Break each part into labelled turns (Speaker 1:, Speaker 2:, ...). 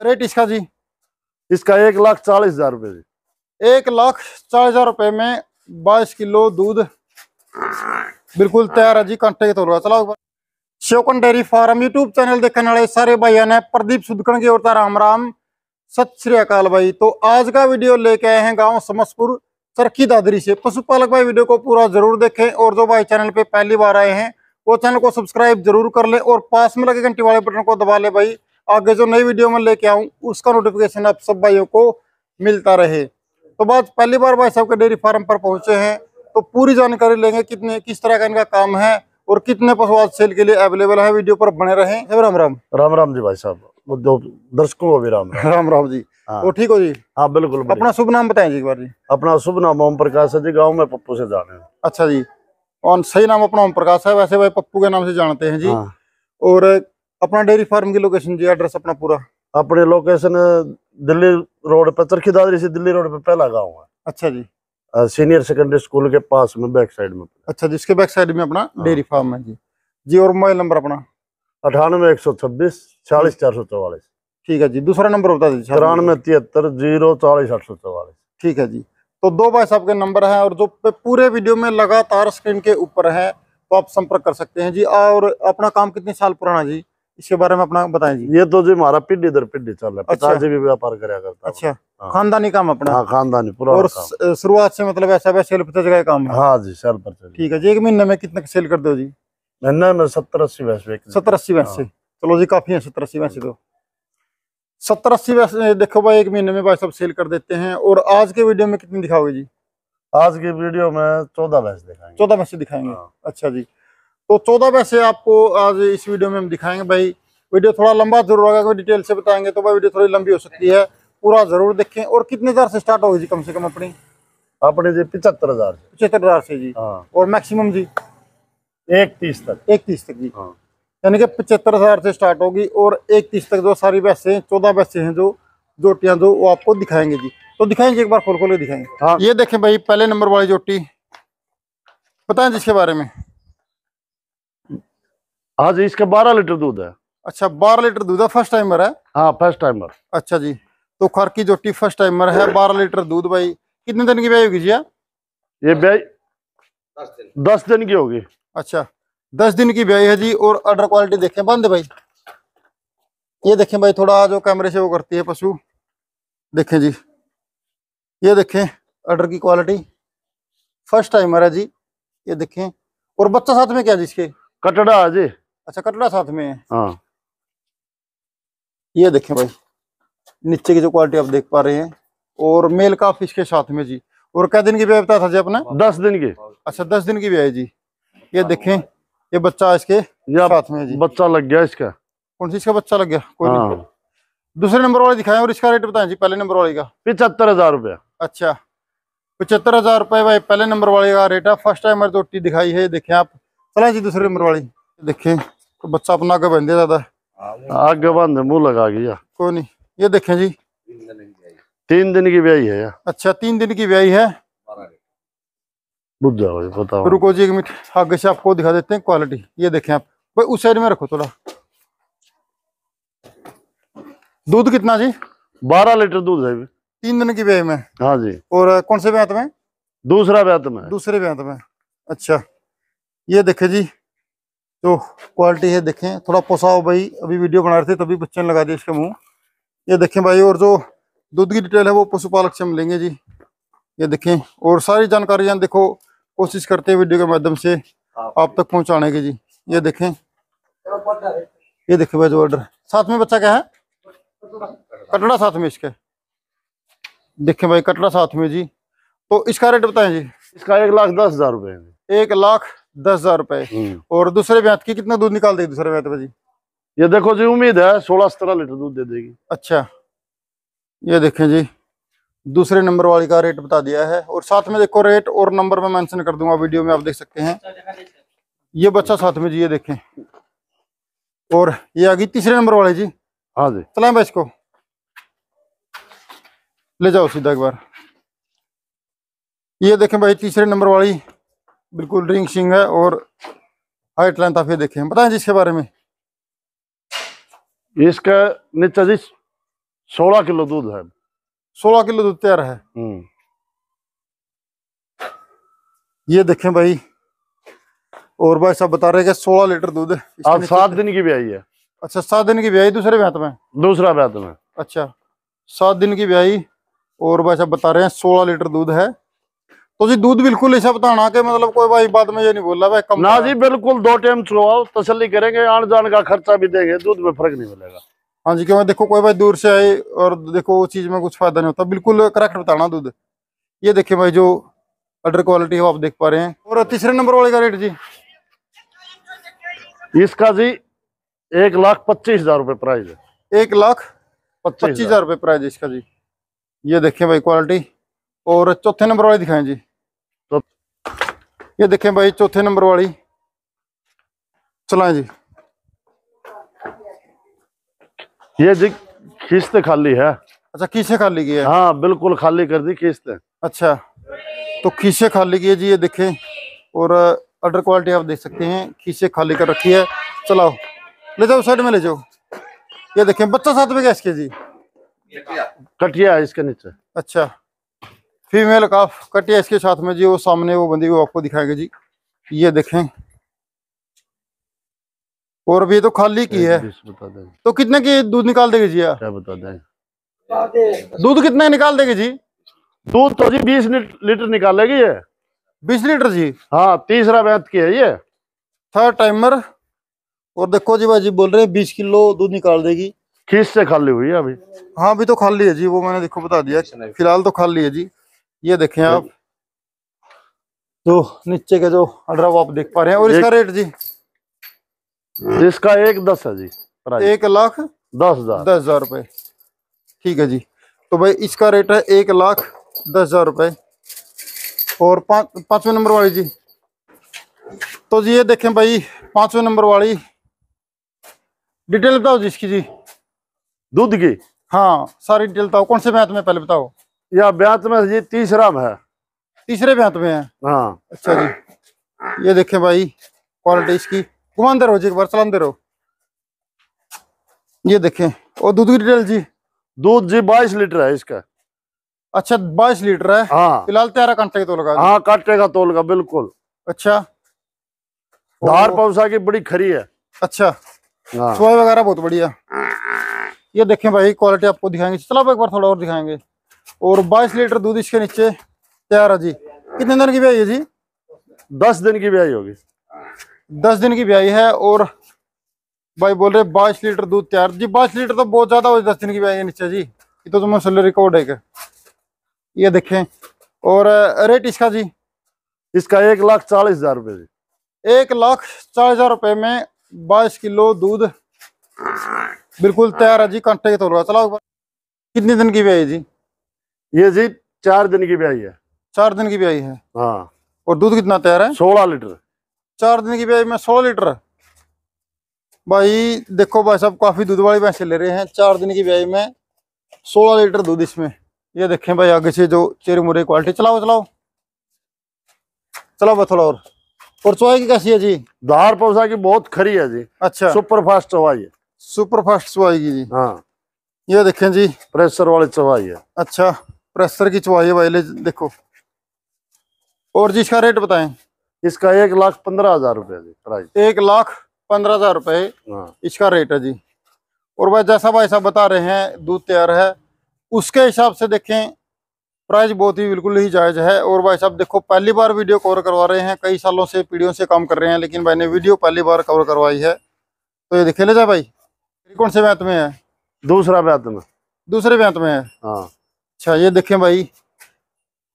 Speaker 1: Rate इसका जी?
Speaker 2: इसका एक लाख चालीस हज़ार रुपए जी।
Speaker 1: एक लाख चालीस हज़ार रुपए में बाईस किलो दूध बिल्कुल तैयार है जी कांटे के तौर पर। चलाओ शोकन डेयरी फार्म यूट्यूब चैनल देखने वाले सारे भाइयों ने प्रदीप सुदकण की ओर राम राम। सत श्री अकाल भाई। तो आज का वीडियो लेके आए हैं गाँव समसपुर चरखी दादरी से। पशुपालक भाई वीडियो को पूरा ज़रूर देखें और जो भाई चैनल पे पहली बार आए हैं वो चैनल को सब्सक्राइब ज़रूर कर ले और पास में लगे घंटी वाले बटन को दबा ले भाई। आगे जो नई वीडियो में लेके आऊँ उसका नोटिफिकेशन आप सब भाइयों को मिलता रहे। तो बात पहली बार भाई साहब के डेयरी फार्म पर पहुँचे हैं तो पूरी जानकारी लेंगे कितने किस तरह का इनका काम है और कितने पशु आज सेल के लिए अवेलेबल है वीडियो पर बने रहे। राम राम।
Speaker 2: राम राम जी भाई साहब। वो दो दर्शकों को भी राम राम।
Speaker 1: राम राम जी।
Speaker 2: हाँ।
Speaker 1: तो ठीक हो जी?
Speaker 2: हाँ बिल्कुल
Speaker 1: अपना शुभ नाम बताएँ जी एक बार जी।
Speaker 2: अपना शुभ नाम ओम प्रकाश है जी गाँव में पप्पू से जाने
Speaker 1: अच्छा जी। और सही नाम अपना ओम प्रकाश है वैसे भाई पप्पू के नाम से जानते हैं जी।
Speaker 2: हाँ।
Speaker 1: और अपना डेयरी फार्म की लोकेशन जी एड्रेस अपना पूरा।
Speaker 2: अपने लोकेशन दिल्ली रोड पे चरखी दादरी से दिल्ली रोड पे पहला गाँव
Speaker 1: अच्छा जी।
Speaker 2: सीनियर सेकेंडरी स्कूल के पास में बैक साइड में।
Speaker 1: अच्छा जी इसके बैक साइड में अपना
Speaker 2: हाँ।
Speaker 1: डेयरी फार्म है जी। जी और मोबाइल नंबर अपना?
Speaker 2: अठानवे एक सौ छब्बीस चालीस चार सौ चौवालीस।
Speaker 1: ठीक है जी दूसरा नंबर बता दीजिए
Speaker 2: तिरानवे तिहत्तर ज़ीरो चालीस आठ सौ चौवालीस।
Speaker 1: ठीक है जी। तो दो भाई साहब के नंबर है और जो पूरे वीडियो में लगातार स्क्रीन के ऊपर है तो आप संपर्क कर सकते हैं जी। और अपना काम कितने साल पुराना जी? इसके बारे में अपना बताएँ जी।
Speaker 2: ये तो जी हमारा पीढ़ी दर पीढ़ी चल रहा है।
Speaker 1: अच्छा।
Speaker 2: पिताजी भी व्यापार कराया करता
Speaker 1: अच्छा।
Speaker 2: हाँ।
Speaker 1: खानदानी काम अपना?
Speaker 2: हाँ खानदानी पूरा
Speaker 1: और शुरुआत से मतलब ऐसा वैसे सेल पता जगह काम है?
Speaker 2: हाँ जी सेल पर
Speaker 1: ठीक है जी एक महीने में कितने सेल कर दो जी?
Speaker 2: महीने में सत्तर अस्सी वैसे
Speaker 1: सत्तर अस्सी वैसे चलो जी काफ़ी है सत्तर अस्सी वैसे तो सत्तर अस्सी वैसे देखो भाई एक महीने में भाई सब सेल कर देते हैं। और आज के वीडियो में कितनी दिखाओगे जी?
Speaker 2: आज की वीडियो में चौदह भैंस दिखाएँगे।
Speaker 1: चौदह वैसे दिखाएँगे।
Speaker 2: हाँ।
Speaker 1: अच्छा जी। तो चौदह पैसे आपको आज इस वीडियो में हम दिखाएँगे भाई। वीडियो थोड़ा लंबा ज़रूर होगा कोई डिटेल से बताएँगे तो भाई वीडियो थोड़ी लंबी हो सकती है। पूरा ज़रूर देखें। और कितने हज़ार से स्टार्ट होगी जी कम से कम अपनी?
Speaker 2: अपने जी पिछहत्तर हज़ार
Speaker 1: पचहत्तर हज़ार से जी।
Speaker 2: हाँ।
Speaker 1: और मैक्सिमम जी?
Speaker 2: एक तीस तक।
Speaker 1: एक तीस तक जी।
Speaker 2: हाँ।
Speaker 1: यानी कि पचहत्तर हज़ार से स्टार्ट होगी और एक तीस तक जो सारी वैसे हैं चौदह वैसे हैं जो जोटियाँ जो वो आपको दिखाएँगे जी। तो दिखाएँगे एक बार खोल खोल के दिखाएँगे।
Speaker 2: हाँ।
Speaker 1: ये देखें भाई पहले नंबर वाली जोटी। बताएँ जिसके बारे में।
Speaker 2: हाँ जी इसका बारह लीटर दूध है।
Speaker 1: अच्छा बारह लीटर दूध है फ़र्स्ट टाइमर है?
Speaker 2: हाँ फ़र्स्ट टाइमर
Speaker 1: अच्छा जी तो खर की जोटी फ़र्स्ट टाइमर है बारह लीटर दूध भाई। कितने दिन की ब्याई होगी जी
Speaker 2: ये? ब्याई दस दिन। की होगी।
Speaker 1: अच्छा दस दिन की ब्याई है जी और अडर क्वालिटी देखें बंद भाई। ये देखें भाई थोड़ा जो कैमरे से वो करती है पशु। देखें जी ये देखें अडर की क्वालिटी फ़र्स्ट टाइमर है जी ये देखें। और बच्चा साथ में क्या जी इसके?
Speaker 2: कटड़ा है जी।
Speaker 1: अच्छा कटड़ा साथ में। है।
Speaker 2: हाँ
Speaker 1: ये देखें भाई नीचे की जो क्वालिटी आप देख पा रहे हैं और मेल का फ़िश के साथ में जी। और क्या दिन की बताया था जी अपना?
Speaker 2: दस दिन की।
Speaker 1: अच्छा दस दिन की ब्याई जी। ये देखें ये बच्चा इसके साथ में जी।
Speaker 2: बच्चा लग गया इसका।
Speaker 1: कौन सी इसका बच्चा लग गया? कोई नहीं।
Speaker 2: हाँ
Speaker 1: दूसरे नंबर वाले दिखाएँ और इसका रेट बताएँ जी पहले नंबर वाले का।
Speaker 2: पिछहत्तर हज़ार रुपया।
Speaker 1: अच्छा पचहत्तर हज़ार रुपए भाई पहले नंबर वाले का रेट है। फ़र्स्ट टाइमर जो टी दिखाई है देखें आप। चला जी दूसरे नंबर वाली। देखें। तो बच्चा अपना आगे बन दिया ज़्यादा
Speaker 2: आगे बंद मुँह लगा गया
Speaker 1: कोई नहीं ये देखें जी।
Speaker 2: तीन दिन की ब्याई है यार।
Speaker 1: अच्छा तीन दिन की ब्याई है।
Speaker 2: बुझ जाओ बताओ
Speaker 1: रुको जी एक मिनट आगे से आपको दिखा देते हैं क्वालिटी ये देखें आप। भाई उस साइड में रखो थोड़ा। दूध कितना जी?
Speaker 2: बारह लीटर दूध है।
Speaker 1: तीन दिन की ब्याई में?
Speaker 2: हाँ जी।
Speaker 1: और कौन से ब्यात में?
Speaker 2: दूसरा ब्यात में।
Speaker 1: दूसरे ब्यांत में। अच्छा ये देखे जी। जो क्वालिटी है देखें थोड़ा पोसाओ भाई अभी वीडियो बना रहे थे तभी बच्चे ने लगा दिया इसका मुँह। ये देखें भाई और जो दूध की डिटेल है वो पशुपालक से हम लेंगे जी। ये देखें और सारी जानकारियाँ देखो कोशिश करते हैं वीडियो के माध्यम से आप तक पहुँचाने की जी। ये देखें ये देखें भाई जो ऑर्डर साथ में बच्चा क्या है? कटड़ा साथ में इसके। देखें भाई कटड़ा साथ में जी। तो इसका रेट बताएँ जी।
Speaker 2: इसका एक लाख दस हज़ार रुपये
Speaker 1: एक लाख दस हज़ार रुपए।
Speaker 2: हम्म।
Speaker 1: और दूसरे ब्यात की कितना दूध निकाल देगी दूसरे ब्यात में जी?
Speaker 2: ये देखो जी उम्मीद है सोलह सत्रह लीटर दूध दे देगी।
Speaker 1: अच्छा। ये देखें जी दूसरे नंबर वाली का रेट बता दिया है। और साथ में देखो रेट और नंबर में मेंशन कर दूँगा वीडियो में आप देख सकते हैं। ये बच्चा साथ में जी ये देखें। और ये आ गई तीसरे नंबर वाले जी।
Speaker 2: हाँ जी।
Speaker 1: चलाएँ भाई इसको। ले जाओ सीधा एक बार। ये देखें भाई तीसरे नंबर वाली। बिल्कुल रिंग शिंग है और हाइट लेंथ आप ये देखें। बताएँ जी इसके बारे में।
Speaker 2: इसका नीचे जी सोलह किलो दूध है।
Speaker 1: सोलह किलो दूध तैयार है।
Speaker 2: हम्म।
Speaker 1: ये देखें भाई। और भाई साहब बता रहे हैं कि सोलह लीटर दूध नीचे-
Speaker 2: सात दिन की ब्याई है।
Speaker 1: अच्छा सात दिन की ब्याई दूसरे ब्यात में?
Speaker 2: दूसरा ब्यात में।
Speaker 1: अच्छा सात दिन की ब्याई और भाई साहब बता रहे हैं सोलह लीटर दूध है। तो जी दूध बिल्कुल ऐसा बताना कि मतलब कोई भाई बाद में ये नहीं बोल रहा भाई कम
Speaker 2: ना जी बिल्कुल दो टाइम चुवाओ तसल्ली करेंगे आन जान का खर्चा भी देंगे दूध में फ़र्क नहीं मिलेगा
Speaker 1: हाँ जी क्योंकि देखो कोई भाई दूर से आए और देखो वो चीज़ में कुछ फ़ायदा नहीं होता बिल्कुल करेक्ट बताना दूध ये देखिए भाई जो अडर क्वालिटी है वो आप देख पा रहे हैं और तीसरे नंबर वाले का रेट जी
Speaker 2: इसका जी एक लाख पच्चीस हज़ार रुपये प्राइस है
Speaker 1: एक लाख
Speaker 2: पच्चीस
Speaker 1: हज़ार रुपये प्राइस है इसका जी ये देखें भाई क्वालिटी और चौथे नंबर वाली दिखाएँ जी ये देखें भाई चौथे नंबर वाली। चलाएँ जी।
Speaker 2: ये जी किस्त खाली है।
Speaker 1: अच्छा खीसे खाली की है?
Speaker 2: हाँ बिल्कुल खाली कर दी किस्त
Speaker 1: अच्छा तो खीसे खाली की है जी ये देखें। और अडर क्वालिटी आप देख सकते हैं खीसे खाली कर रखी है। चलाओ। ले जाओ साइड में ले जाओ। ये देखें बच्चा साथ में गैस के जी।
Speaker 2: कटिया है इसके नीचे।
Speaker 1: अच्छा। फीमेल काफ कटिया इसके साथ में जी वो सामने वो बंदी वो आपको दिखाएगा जी। ये देखें। और अभी तो खाली की है। तो कितने की दूध निकाल देगी जी आप?
Speaker 2: क्या बता देंगे
Speaker 1: दूध कितने निकाल देगी जी?
Speaker 2: दूध तो जी बीस लीटर निकालेगी ये।
Speaker 1: बीस लीटर जी?
Speaker 2: हाँ तीसरा बैत की है ये।
Speaker 1: थर्ड टाइमर और देखो जी भाई जी बोल रहे हैं बीस किलो दूध निकाल देगी।
Speaker 2: खीस से खाली हुई है अभी।
Speaker 1: हाँ अभी तो खाली है जी वो मैंने देखो बता दिया। फ़िलहाल तो खाली है जी। ये देखें आप। जो नीचे के जो अडरा वो आप देख पा रहे हैं और इसका रेट जी?
Speaker 2: इसका एक दस है जी
Speaker 1: एक लाख?
Speaker 2: दस हज़ार।
Speaker 1: दस हज़ार रुपए। ठीक है जी। तो भाई इसका रेट है एक लाख दस हज़ार रुपए। और पाँच पाँचवें नंबर वाली जी? तो जी ये देखें भाई पाँचवें नंबर वाली। डिटेल बताओ जी इसकी जी।
Speaker 2: दूध की?
Speaker 1: हाँ सारी डिटेल बताओ। कौन से मैथ में पहले बताओ?
Speaker 2: या ब्यात में जी तीसरा में है।
Speaker 1: तीसरे ब्यात में है?
Speaker 2: हाँ।
Speaker 1: अच्छा जी। ये देखें भाई क्वालिटी इसकी। घुमाते रहो जी एक बार चलाते रहो। ये देखें। और दूध की डिटेल जी?
Speaker 2: दूध जी बाईस लीटर है इसका।
Speaker 1: अच्छा बाईस लीटर है?
Speaker 2: हाँ।
Speaker 1: फ़िलहाल तेरह घंटे तो लगा
Speaker 2: हाँ काटे का तोल का बिल्कुल।
Speaker 1: अच्छा।
Speaker 2: धार पौसा की बड़ी खरी है।
Speaker 1: अच्छा।
Speaker 2: हाँ।
Speaker 1: वगैरह बहुत बढ़िया। ये देखें भाई क्वालिटी आपको दिखाएँगे। चलो एक बार थोड़ा और दिखाएँगे। और 22 लीटर दूध इसके नीचे तैयार है जी। कितने दिन की ब्याई है जी?
Speaker 2: दस दिन की ब्याई होगी।
Speaker 1: दस दिन की ब्याई है और भाई बोल रहे बाईस लीटर दूध तैयार। जी बाईस लीटर तो बहुत ज़्यादा हो दस दिन की ब्याई है नीचे जी। ये तो तुम्हें सोलर रिकॉर्ड है ये देखें। और रेट इसका जी?
Speaker 2: इसका एक लाख चालीस हज़ार रुपये जी।
Speaker 1: एक लाख चालीस हज़ार रुपए में बाईस किलो दूध बिल्कुल तैयार है जी कांटे के तौर पर। चलाओ कितने दिन की ब्याई है जी?
Speaker 2: ये जी चार दिन की ब्याई है।
Speaker 1: चार दिन की ब्याई है?
Speaker 2: हाँ।
Speaker 1: और दूध कितना तैयार है?
Speaker 2: सोलह लीटर।
Speaker 1: चार दिन की ब्याई में सोलह लीटर? भाई देखो भाई साहब काफ़ी दूध वाली भैंसे ले रहे हैं। चार दिन की ब्याई में सोलह लीटर दूध इसमें। ये देखें भाई आगे से जो चेरी मुरे क्वालिटी चलाओ चलाओ। चलाओ थोड़ा और। और चौवाई की कैसी है जी?
Speaker 2: धार पौसा की बहुत खरी है जी।
Speaker 1: अच्छा।
Speaker 2: सुपर फास्ट चवाई है।
Speaker 1: सुपर फास्ट चौवाई की जी।
Speaker 2: हाँ।
Speaker 1: ये देखें जी।
Speaker 2: प्रेशर वाली चवाई है।
Speaker 1: अच्छा। प्रेशर की चौवाई भाई ले देखो। और जी इसका रेट बताएँ।
Speaker 2: इसका एक लाख पंद्रह हज़ार रुपये जी प्राइस
Speaker 1: एक लाख पंद्रह हज़ार रुपए
Speaker 2: हाँ।
Speaker 1: इसका रेट है जी। और भाई जैसा भाई साहब बता रहे हैं दूध तैयार है उसके हिसाब से देखें प्राइस बहुत ही बिल्कुल ही जायज़ है। और भाई साहब देखो पहली बार वीडियो कवर करवा रहे हैं कई सालों से पीढ़ियों से काम कर रहे हैं लेकिन भाई ने वीडियो पहली बार कवर करवाई है। तो ये देखे ले जाए भाई। कौन से बैंत में है?
Speaker 2: दूसरा ब्यात में।
Speaker 1: दूसरे बैंत में है।
Speaker 2: हाँ।
Speaker 1: अच्छा ये देखें भाई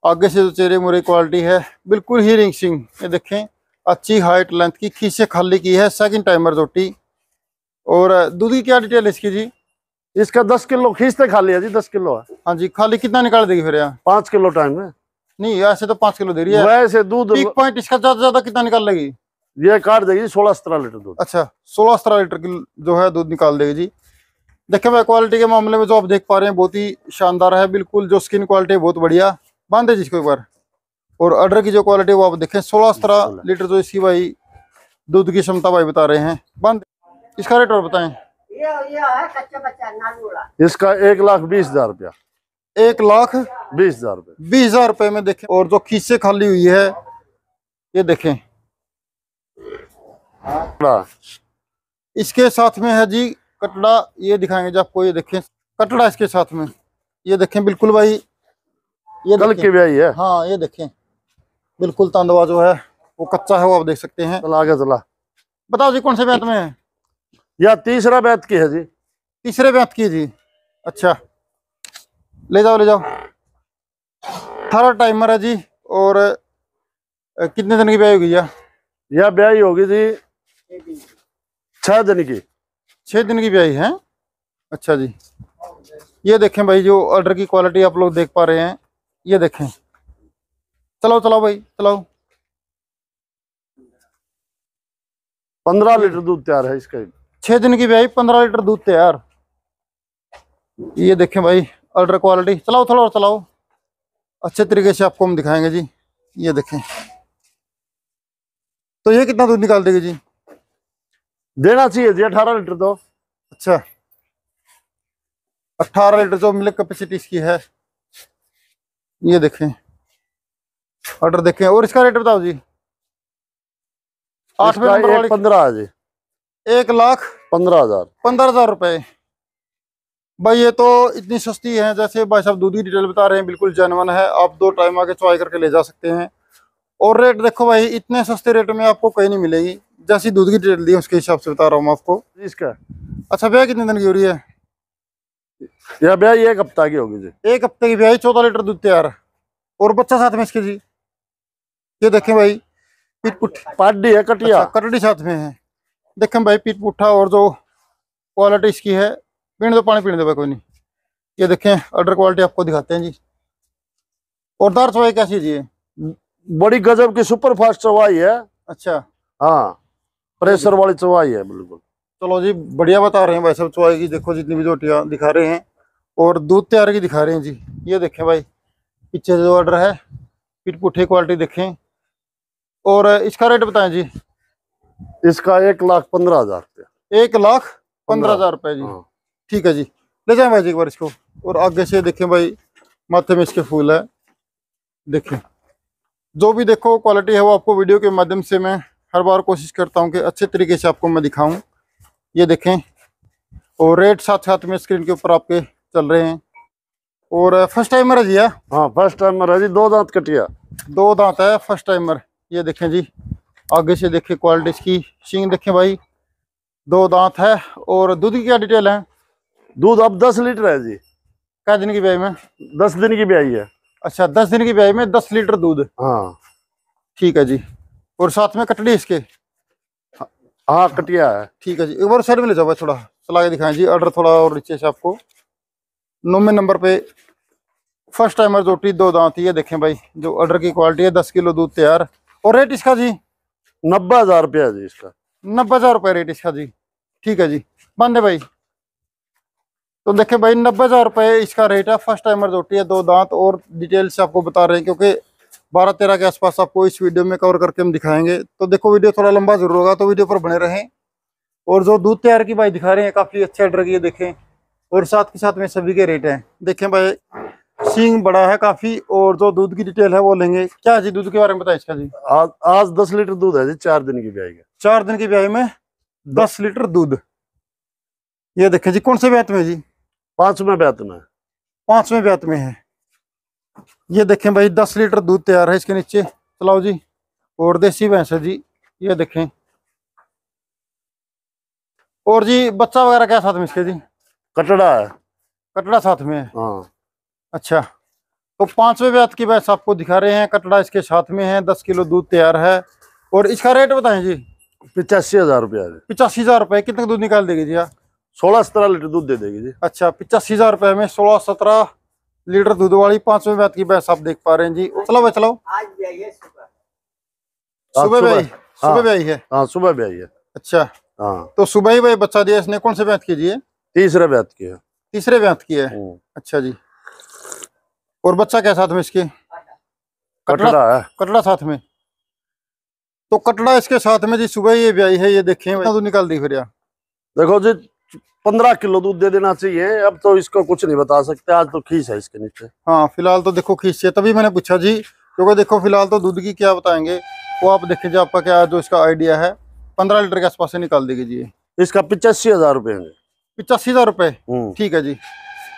Speaker 1: आगे से जो चेहरे मुरे क्वालिटी है बिल्कुल ही रिंग सिंग ये देखें अच्छी हाइट लेंथ की खीसे खाली की है सेकंड टाइमर जोटी और दूध की क्या डिटेल है इसकी जी?
Speaker 2: इसका दस किलो खींचते खाली है जी दस किलो है।
Speaker 1: हाँ जी खाली कितना निकाल देगी फिर यहाँ
Speaker 2: पाँच किलो टाइम है।
Speaker 1: नहीं ऐसे तो पाँच किलो दे रही है।
Speaker 2: वैसे दूध
Speaker 1: पीक पॉइंट इसका ज़्यादा ज़्यादा कितना निकाल लेगी?
Speaker 2: ये काट देगी सोलह सत्रह लीटर दूध।
Speaker 1: अच्छा सोलह सत्रह लीटर जो है दूध निकाल देगी जी। देखे भाई क्वालिटी के मामले में जो आप देख पा रहे हैं बहुत ही शानदार है बिल्कुल जो स्किन क्वालिटी है बहुत बढ़िया। बांधे जिसको एक बार। और अडर की जो क्वालिटी है वो आप देखें सोलह सत्रह लीटर जो इसकी भाई दूध की क्षमता भाई बता रहे हैं। बाँध इसका रेट और बताएँ।
Speaker 3: ये ये है कच्चा बच्चा नालूड़ा
Speaker 2: इसका एक लाख बीस हज़ार रुपया।
Speaker 1: एक लाख
Speaker 2: बीस हज़ार रुपया।
Speaker 1: बीस हज़ार रुपए में देखें और जो खीसे खाली हुई है ये देखें। इसके साथ में है जी कटड़ा ये दिखाएँगे जी आपको ये देखें कटड़ा इसके साथ में। ये देखें बिल्कुल भाई ये
Speaker 2: कल। की ब्याई है?
Speaker 1: हाँ ये देखें बिल्कुल तांदवा जो है वो कच्चा है वो आप देख सकते हैं।
Speaker 2: चला आगे चला।
Speaker 1: बताओ जी कौन से बैत में है?
Speaker 2: या तीसरा बैत की है जी।
Speaker 1: तीसरे बैत की जी। अच्छा ले जाओ ले जाओ। अठारह टाइमर है जी और कितने दिन की ब्याई होगी या
Speaker 2: ब्याई होगी जी छह दिन की।
Speaker 1: छह दिन की ब्याई है? अच्छा जी। ये देखें भाई जो ऑर्डर की क्वालिटी आप लोग देख पा रहे हैं ये देखें। चलाओ चलाओ भाई चलाओ।
Speaker 2: पंद्रह लीटर दूध तैयार है इसका।
Speaker 1: छह दिन की ब्याई पंद्रह लीटर दूध तैयार। ये देखें भाई ऑर्डर क्वालिटी चलाओ थोड़ा और चलाओ। अच्छे तरीके से आपको हम दिखाएँगे जी। ये देखें। तो ये कितना दूध निकाल देगी जी?
Speaker 2: देना चाहिए जी अठारह लीटर तो
Speaker 1: अच्छा अट्ठारह लीटर जो मिल्क कैपेसिटी इसकी है ये देखें ऑर्डर देखें और इसका रेट बताओ जी आठवें नंबर वाली
Speaker 2: पंद्रह है जी
Speaker 1: एक लाख
Speaker 2: पंद्रह हज़ार
Speaker 1: पंद्रह हज़ार रुपए भाई ये तो इतनी सस्ती है जैसे भाई साहब दूध डिटेल बता रहे हैं बिल्कुल जनवन है आप दो टाइम आके चॉइस करके ले जा सकते हैं और रेट देखो भाई इतने सस्ते रेट में आपको कहीं नहीं मिलेगी जैसी दूध की डिटेल दी है, उसके हिसाब से बता रहा हूँ आपको
Speaker 2: इसका।
Speaker 1: अच्छा भैया कितने दिन की हो रही है?
Speaker 2: यह ब्याई एक हफ़्ता की होगी जी।
Speaker 1: एक हफ़्ते की ब्याई चौदह लीटर दूध तैयार। और बच्चा साथ में इसके जी? ये देखें भाई पीट पुठ।
Speaker 2: पाडी है कटिया।
Speaker 1: अच्छा, कटड़ी साथ में है। देखें भाई पीट पुट्ठा और जो क्वालिटी इसकी है पीने दो पानी पीने दो भाई कोई नहीं। ये देखें ऑर्डर क्वालिटी आपको दिखाते हैं जी। और दार चवाई कैसी जी
Speaker 2: बड़ी गजब की सुपर फास्ट चवाई है।
Speaker 1: अच्छा।
Speaker 2: हाँ। प्रेशर वाली चवाई है बिल्कुल।
Speaker 1: चलो जी बढ़िया बता रहे हैं भाई सब चवाई की देखो जितनी भी रोटियाँ दिखा रहे हैं और दूध तैयार की दिखा रहे हैं जी। ये देखें भाई पीछे जो ऑर्डर है पीट पुट्ठी क्वालिटी देखें। और इसका रेट बताएँ जी।
Speaker 2: इसका एक लाख पंद्रह हज़ार रुपया।
Speaker 1: एक लाख पंद्रह हज़ार रुपये जी।
Speaker 2: हाँ।
Speaker 1: ठीक है जी। ले जाए भाई जी एक बार इसको। और आगे से देखें भाई माथे में इसके फूल है। देखें। जो भी देखो क्वालिटी है वो आपको वीडियो के माध्यम से मैं हर बार कोशिश करता हूँ कि अच्छे तरीके से आपको मैं दिखाऊँ। ये देखें और रेट साथ साथ में स्क्रीन के ऊपर आपके चल रहे हैं। और फ़र्स्ट टाइमर है जी है?
Speaker 2: हाँ फ़र्स्ट टाइमर है जी दो दांत कटिया।
Speaker 1: दो दांत है फ़र्स्ट टाइमर ये देखें जी आगे से देखें क्वालिटी इसकी। सींग देखें भाई दो दांत है और दूध की क्या डिटेल है?
Speaker 2: दूध अब दस लीटर है जी।
Speaker 1: क्या दिन की ब्याई में?
Speaker 2: दस दिन की ब्याई है।
Speaker 1: अच्छा दस दिन की ब्याई में दस लीटर दूध।
Speaker 2: हाँ।
Speaker 1: ठीक है जी। और साथ में कटड़ी इसके।
Speaker 2: हाँ कटिया है।
Speaker 1: ठीक है जी एक बार साइड में ले जाओ भाई थोड़ा चला के दिखाएँ जी ऑर्डर थोड़ा और नीचे से आपको। नौवे नंबर पे फ़र्स्ट टाइमर रोटी दो दांत ये देखें भाई जो ऑर्डर की क्वालिटी है दस किलो दूध तैयार। और रेट इसका जी?
Speaker 2: नब्बे हज़ार रुपया जी इसका।
Speaker 1: नब्बे हज़ार रुपये रेट इसका जी। ठीक है जी बंदे भाई। तो देखें भाई नब्बे हज़ार रुपये इसका रेट है। फ़र्स्ट टाइमर रोटी है दो दांत और डिटेल से आपको बता रहे हैं क्योंकि बारह तेरह के आसपास आपको इस वीडियो में कवर करके हम दिखाएँगे। तो देखो वीडियो थोड़ा लंबा ज़रूर होगा तो वीडियो पर बने रहें। और जो दूध तैयार की भाई दिखा रहे हैं काफ़ी अच्छे ऑर्डर की है देखें। और साथ के साथ में सभी के रेट हैं। देखें भाई सींग बड़ा है काफ़ी और जो दूध की डिटेल है वो लेंगे। क्या जी दूध के बारे में बताए इसका जी?
Speaker 2: आज आज दस लीटर दूध है जी चार दिन की ब्याई का
Speaker 1: चार दिन की ब्याई में दस लीटर दूध। ये देखें जी कौन से ब्यात में जी?
Speaker 2: पाँचवें वेतन में।
Speaker 1: पाँचवें ब्यात में है। ये देखें भाई दस लीटर दूध तैयार है इसके नीचे। चलाओ जी। और देसी भैंस है जी। ये देखें। और जी बच्चा वगैरह क्या साथ में इसके जी?
Speaker 2: कटड़ा है।
Speaker 1: कटड़ा साथ में है?
Speaker 2: हाँ।
Speaker 1: अच्छा। तो पांचवे ब्यात की भैंस आपको दिखा रहे हैं। कटड़ा इसके साथ में है। दस किलो दूध तैयार है। और इसका रेट बताएँ जी।
Speaker 2: पिचासी हज़ार रुपया
Speaker 1: पिचासी हज़ार रुपये। कितने दूध निकाल देगी जी आप?
Speaker 2: सोलह सत्रह लीटर दूध दे देगी जी।
Speaker 1: अच्छा पिचासी हज़ार रुपए में सोलह सत्रह लीटर दूध वाली पाँचवें बैत की भैंस आप देख पा रहे हैं जी। चलो भाई चलो।
Speaker 3: आज भी आई सुबह।
Speaker 2: हाँ,
Speaker 1: सुबह भी आई।
Speaker 2: हाँ।
Speaker 1: सुबह भी आई है?
Speaker 2: हाँ सुबह ब्याई है।
Speaker 1: अच्छा।
Speaker 2: हाँ।
Speaker 1: तो सुबह ही भाई बच्चा दिया इसने। कौन से बैत की जी है
Speaker 2: तीसरे बैत की है।
Speaker 1: तीसरे बैत की है?
Speaker 2: हम्म,
Speaker 1: अच्छा जी। और बच्चा क्या साथ में इसके? कटड़ा
Speaker 2: है।
Speaker 1: कटड़ा साथ में। तो कटड़ा इसके साथ में जी सुबह ये ब्याई है ये देखें। दूध निकाल दी फिर यार।
Speaker 2: देखो जी पंद्रह किलो दूध दे देना चाहिए। अब तो इसको कुछ नहीं बता सकते। आज तो खीस है इसके नीचे।
Speaker 1: हाँ फ़िलहाल तो देखो खींचे तभी मैंने पूछा जी। क्योंकि देखो फ़िलहाल तो दूध की क्या बताएँगे? वो आप देख लीजिए आपका क्या जो इसका आइडिया है। पंद्रह लीटर के आसपास से निकाल देगी जी
Speaker 2: इसका पिचासी हज़ार रुपये है।
Speaker 1: पिचासी हज़ार रुपये?
Speaker 2: हम्म।
Speaker 1: ठीक है जी।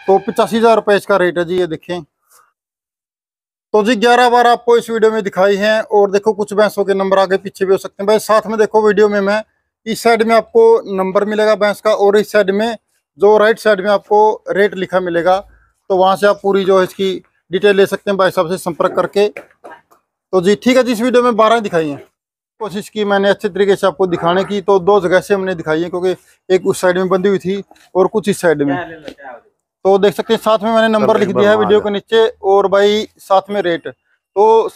Speaker 1: तो पिचासी हज़ार रुपये इसका रेट है जी ये देखें। तो जी ग्यारह बार आपको इस वीडियो में दिखाई है। और देखो कुछ भैंसों के नंबर आगे पीछे भी हो सकते हैं। भाई साथ में देखो वीडियो में मैं इस साइड में आपको नंबर मिलेगा भैंस का और इस साइड में जो राइट साइड में आपको रेट लिखा मिलेगा तो वहाँ से आप पूरी जो है इसकी डिटेल ले सकते हैं भाई साहब से संपर्क करके। तो जी ठीक है जी इस वीडियो में बारह दिखाई हैं। कोशिश की मैंने अच्छे तरीके से आपको दिखाने की तो दो जगह से हमने दिखाई है क्योंकि एक उस साइड में बंधी हुई थी और कुछ इस साइड में। तो देख सकते हैं साथ में मैंने नंबर लिख दिया है वीडियो के नीचे और भाई साथ में रेट। तो